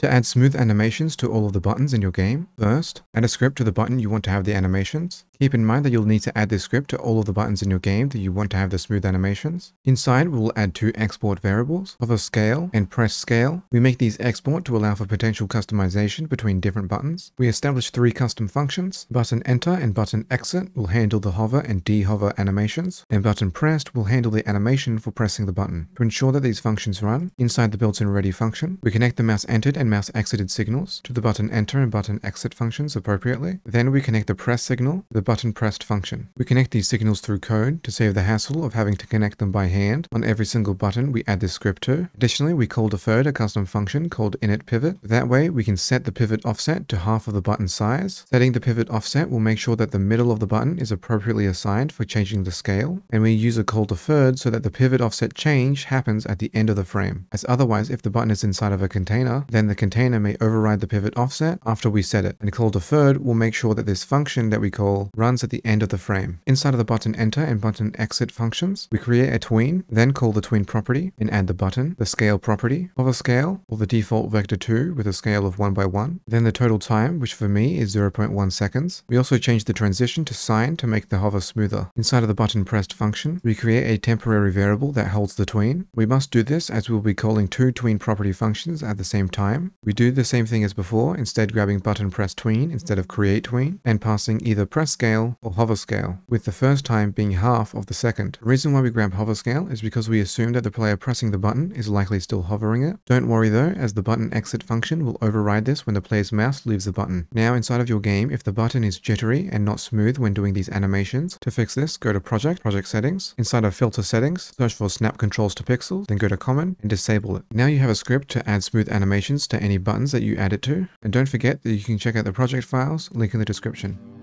To add smooth animations to all of the buttons in your game, first, add a script to the button you want to have the animations. Keep in mind that you'll need to add this script to all of the buttons in your game that you want to have the smooth animations. Inside, we will add two export variables, hover scale and press scale. We make these export to allow for potential customization between different buttons. We establish three custom functions. Button enter and button exit will handle the hover and dehover animations, and button pressed will handle the animation for pressing the button. To ensure that these functions run, inside the built-in ready function, we connect the mouse entered and mouse exited signals to the button enter and button exit functions appropriately. Then we connect the press signal, the button pressed function. We connect these signals through code to save the hassle of having to connect them by hand on every single button we add this script to. Additionally, we call deferred a custom function called init pivot. That way, we can set the pivot offset to half of the button size. Setting the pivot offset will make sure that the middle of the button is appropriately assigned for changing the scale. And we use a call deferred so that the pivot offset change happens at the end of the frame. As otherwise, if the button is inside of a container, then the container may override the pivot offset after we set it. And call deferred will make sure that this function that we call runs at the end of the frame. Inside of the button enter and button exit functions, we create a tween, then call the tween property and add the button, the scale property, hover scale, or the default vector 2 with a scale of 1 by 1, then the total time, which for me is 0.1 seconds. We also change the transition to sine to make the hover smoother. Inside of the button pressed function, we create a temporary variable that holds the tween. We must do this as we'll be calling two tween property functions at the same time. We do the same thing as before, instead grabbing button press tween instead of create tween, and passing either press scale or hover scale, with the first time being half of the second. The reason why we grab hover scale is because we assume that the player pressing the button is likely still hovering it. Don't worry though, as the button exit function will override this when the player's mouse leaves the button. Now inside of your game, if the button is jittery and not smooth when doing these animations, to fix this, go to project, project settings, inside of filter settings, search for snap controls to pixels, then go to common and disable it. Now you have a script to add smooth animations to any buttons that you add it to. And don't forget that you can check out the project files, link in the description.